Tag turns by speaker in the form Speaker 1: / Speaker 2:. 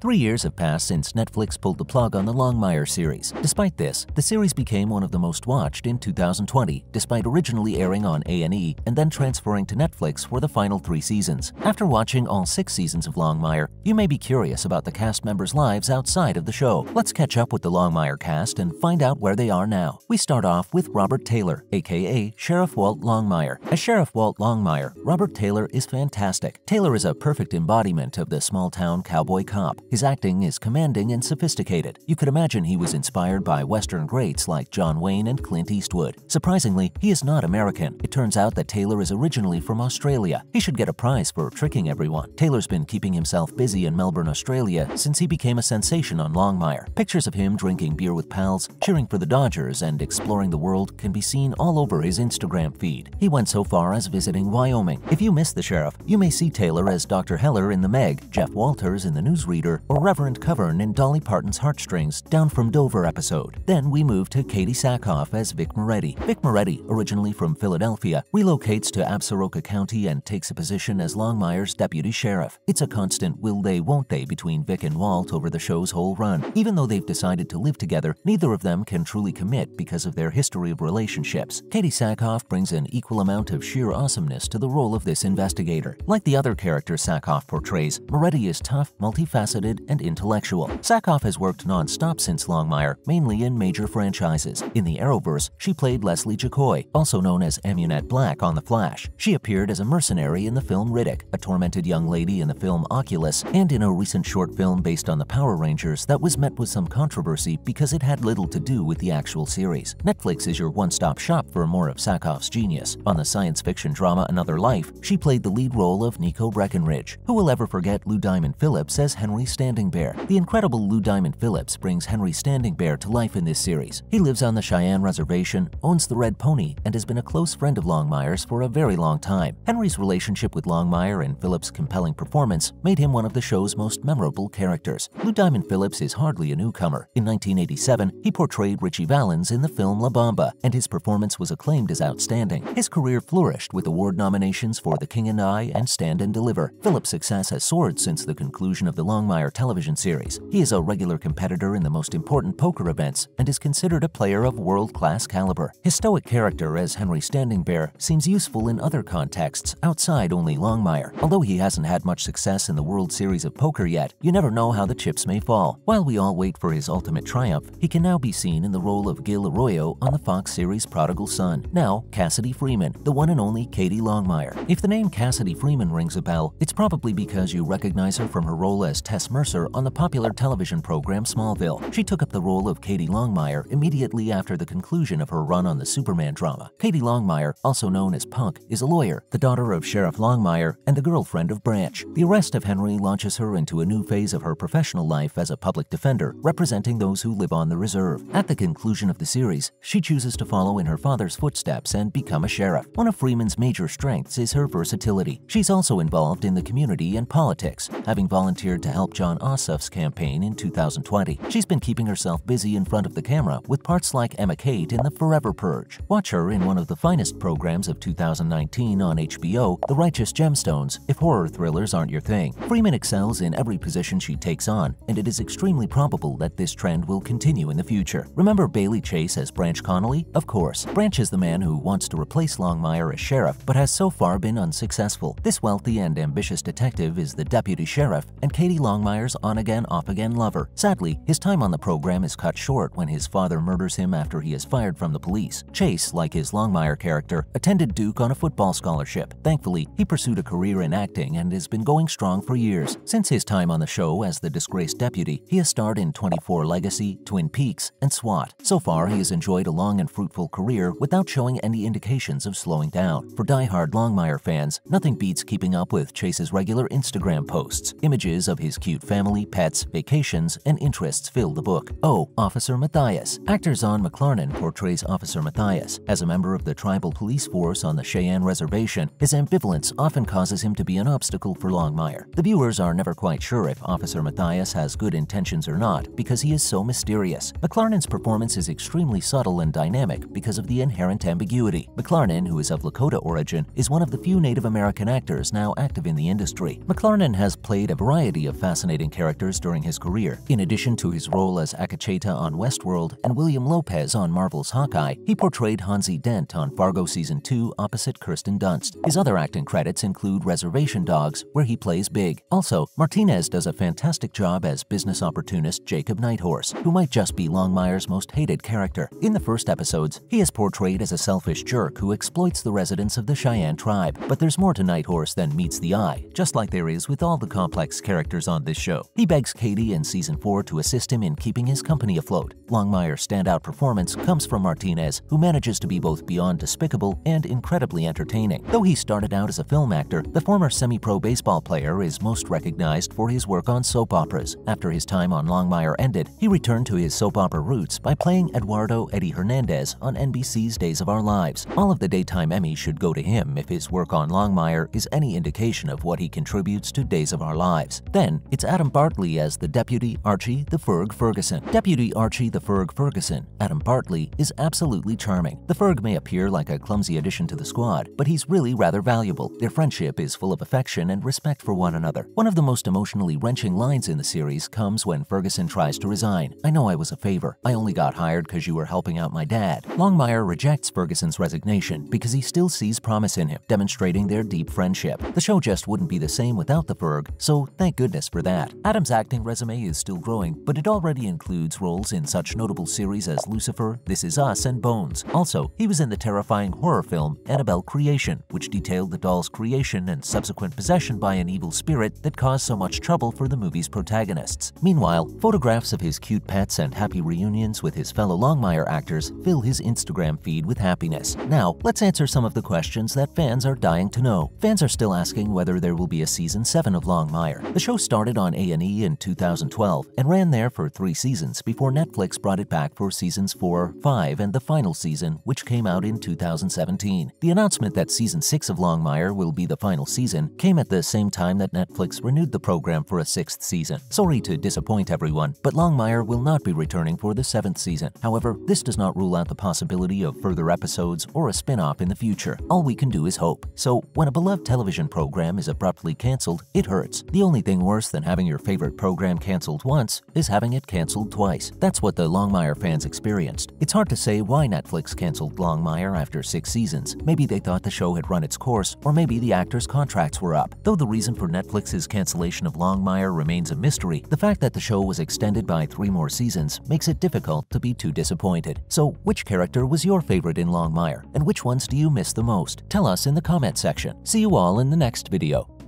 Speaker 1: Three years have passed since Netflix pulled the plug on the Longmire series. Despite this, the series became one of the most watched in 2020, despite originally airing on A&E and then transferring to Netflix for the final three seasons. After watching all six seasons of Longmire, you may be curious about the cast members' lives outside of the show. Let's catch up with the Longmire cast and find out where they are now. We start off with Robert Taylor, aka Sheriff Walt Longmire. As Sheriff Walt Longmire, Robert Taylor is fantastic. Taylor is a perfect embodiment of the small-town cowboy cop. His acting is commanding and sophisticated. You could imagine he was inspired by Western greats like John Wayne and Clint Eastwood. Surprisingly, he is not American. It turns out that Taylor is originally from Australia. He should get a prize for tricking everyone. Taylor's been keeping himself busy in Melbourne, Australia since he became a sensation on Longmire. Pictures of him drinking beer with pals, cheering for the Dodgers, and exploring the world can be seen all over his Instagram feed. He went so far as visiting Wyoming. If you miss the sheriff, you may see Taylor as Dr. Heller in The Meg, Geoff Walters in The Newsreader, or Reverend Covern in Dolly Parton's Heartstrings Down from Dover episode. Then we move to Katee Sackhoff as Vic Moretti. Vic Moretti, originally from Philadelphia, relocates to Absaroka County and takes a position as Longmire's deputy sheriff. It's a constant will they won't they between Vic and Walt over the show's whole run. Even though they've decided to live together, neither of them can truly commit because of their history of relationships. Katee Sackhoff brings an equal amount of sheer awesomeness to the role of this investigator. Like the other characters Sackhoff portrays, Moretti is tough, multifaceted, and intellectual. Sackhoff has worked non-stop since Longmire, mainly in major franchises. In the Arrowverse, she played Leslie Jacobs, also known as Amunet Black on The Flash. She appeared as a mercenary in the film Riddick, a tormented young lady in the film Oculus, and in a recent short film based on the Power Rangers that was met with some controversy because it had little to do with the actual series. Netflix is your one-stop shop for more of Sackhoff's genius. On the science fiction drama Another Life, she played the lead role of Nico Breckinridge. Who will ever forget Lou Diamond Phillips as Henry Standing Bear? The incredible Lou Diamond Phillips brings Henry Standing Bear to life in this series. He lives on the Cheyenne Reservation, owns the Red Pony, and has been a close friend of Longmire's for a very long time. Henry's relationship with Longmire and Phillips' compelling performance made him one of the show's most memorable characters. Lou Diamond Phillips is hardly a newcomer. In 1987, he portrayed Ritchie Valens in the film La Bamba, and his performance was acclaimed as outstanding. His career flourished with award nominations for The King and I and Stand and Deliver. Phillips' success has soared since the conclusion of the Longmire television series. He is a regular competitor in the most important poker events and is considered a player of world-class caliber. His stoic character as Henry Standing Bear seems useful in other contexts outside only Longmire. Although he hasn't had much success in the World Series of Poker yet, you never know how the chips may fall. While we all wait for his ultimate triumph, he can now be seen in the role of Gil Arroyo on the Fox series Prodigal Son. Now, Cassidy Freeman, the one and only Cady Longmire. If the name Cassidy Freeman rings a bell, it's probably because you recognize her from her role as Tess Mercer on the popular television program Smallville. She took up the role of Cady Longmire immediately after the conclusion of her run on the Superman drama. Cady Longmire, also known as Punk, is a lawyer, the daughter of Sheriff Longmire and the girlfriend of Branch. The arrest of Henry launches her into a new phase of her professional life as a public defender, representing those who live on the reserve. At the conclusion of the series, she chooses to follow in her father's footsteps and become a sheriff. One of Freeman's major strengths is her versatility. She's also involved in the community and politics, having volunteered to help Jon Ossoff's campaign in 2020. She's been keeping herself busy in front of the camera with parts like Emma Kate in The Forever Purge. Watch her in one of the finest programs of 2019 on HBO, The Righteous Gemstones, if horror thrillers aren't your thing. Freeman excels in every position she takes on, and it is extremely probable that this trend will continue in the future. Remember Bailey Chase as Branch Connolly? Of course. Branch is the man who wants to replace Longmire as sheriff, but has so far been unsuccessful. This wealthy and ambitious detective is the deputy sheriff and Cady Longmire's on-again, off-again lover. Sadly, his time on the program is cut short when his father murders him after he is fired from the police. Chase, like his Longmire character, attended Duke on a football scholarship. Thankfully, he pursued a career in acting and has been going strong for years. Since his time on the show as the disgraced deputy, he has starred in 24 Legacy, Twin Peaks, and SWAT. So far, he has enjoyed a long and fruitful career without showing any indications of slowing down. For die-hard Longmire fans, nothing beats keeping up with Chase's regular Instagram posts. Images of his cute family, pets, vacations, and interests fill the book. Oh, Officer Mathias. Actor Zahn McClarnon portrays Officer Mathias. As a member of the tribal police force on the Cheyenne Reservation, his ambivalence often causes him to be an obstacle for Longmire. The viewers are never quite sure if Officer Mathias has good intentions or not because he is so mysterious. McClarnon's performance is extremely subtle and dynamic because of the inherent ambiguity. McClarnon, who is of Lakota origin, is one of the few Native American actors now active in the industry. McClarnon has played a variety of fascinating fascinating characters during his career. In addition to his role as Akecheta on Westworld and William Lopez on Marvel's Hawkeye, he portrayed Hanzee Dent on Fargo Season 2 opposite Kirsten Dunst. His other acting credits include Reservation Dogs, where he plays Big. Also, Martinez does a fantastic job as business opportunist Jacob Nighthorse, who might just be Longmire's most hated character. In the first episodes, he is portrayed as a selfish jerk who exploits the residents of the Cheyenne tribe. But there's more to Nighthorse than meets the eye, just like there is with all the complex characters on this show. He begs Cady in season 4 to assist him in keeping his company afloat. Longmire's standout performance comes from Martinez, who manages to be both beyond despicable and incredibly entertaining. Though he started out as a film actor, the former semi-pro baseball player is most recognized for his work on soap operas. After his time on Longmire ended, he returned to his soap opera roots by playing Eduardo Eddie Hernandez on NBC's Days of Our Lives. All of the daytime Emmy should go to him if his work on Longmire is any indication of what he contributes to Days of Our Lives. Then, it's Adam Bartley as the Deputy Archie the Ferg Ferguson. Deputy Archie the Ferg Ferguson, Adam Bartley, is absolutely charming. The Ferg may appear like a clumsy addition to the squad, but he's really rather valuable. Their friendship is full of affection and respect for one another. One of the most emotionally wrenching lines in the series comes when Ferguson tries to resign. I know I was a favor. I only got hired because you were helping out my dad. Longmire rejects Ferguson's resignation because he still sees promise in him, demonstrating their deep friendship. The show just wouldn't be the same without the Ferg, so thank goodness for that. Adam's acting resume is still growing, but it already includes roles in such notable series as Lucifer, This Is Us, and Bones. Also, he was in the terrifying horror film Annabelle Creation, which detailed the doll's creation and subsequent possession by an evil spirit that caused so much trouble for the movie's protagonists. Meanwhile, photographs of his cute pets and happy reunions with his fellow Longmire actors fill his Instagram feed with happiness. Now, let's answer some of the questions that fans are dying to know. Fans are still asking whether there will be a season 7 of Longmire. The show started on A&E in 2012 and ran there for three seasons before Netflix brought it back for seasons 4, 5, and the final season, which came out in 2017. The announcement that season 6 of Longmire will be the final season came at the same time that Netflix renewed the program for a sixth season. Sorry to disappoint everyone, but Longmire will not be returning for the seventh season. However, this does not rule out the possibility of further episodes or a spin-off in the future. All we can do is hope. So, when a beloved television program is abruptly cancelled, it hurts. The only thing worse than having your favorite program cancelled once is having it cancelled twice. That's what the Longmire fans experienced. It's hard to say why Netflix cancelled Longmire after six seasons. Maybe they thought the show had run its course, or maybe the actors' contracts were up. Though the reason for Netflix's cancellation of Longmire remains a mystery, the fact that the show was extended by three more seasons makes it difficult to be too disappointed. So, which character was your favorite in Longmire, and which ones do you miss the most? Tell us in the comment section. See you all in the next video.